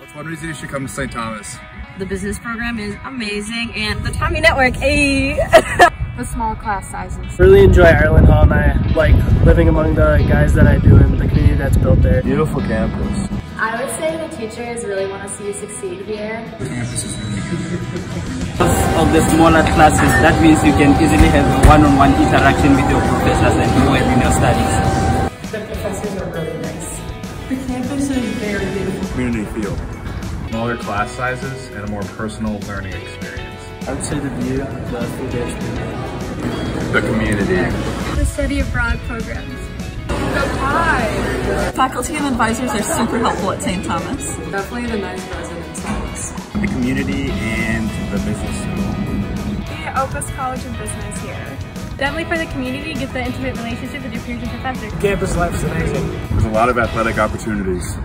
That's one reason you should come to St. Thomas. The business program is amazing and the Tommie Network, eh? a the small class sizes. Really enjoy Ireland Hall and I like living among the guys that I do and the community that's built there. Beautiful campus. I would say the teachers really want to see you succeed here. Of the smaller classes, that means you can easily have a one-on-one -on -one interaction with your professors and do well in your studies. The professors are really nice. The campus is very beautiful. Community feel. Smaller class sizes and a more personal learning experience. I would say the view, the food experience. The community. The study abroad programs. Go Pie! faculty and advisors are super helpful at St. Thomas. Definitely the nice residence halls. The community and the business school. The Opus College of Business here. Definitely for the community, get the intimate relationship with your peers and professors. Campus life is amazing. There's a lot of athletic opportunities.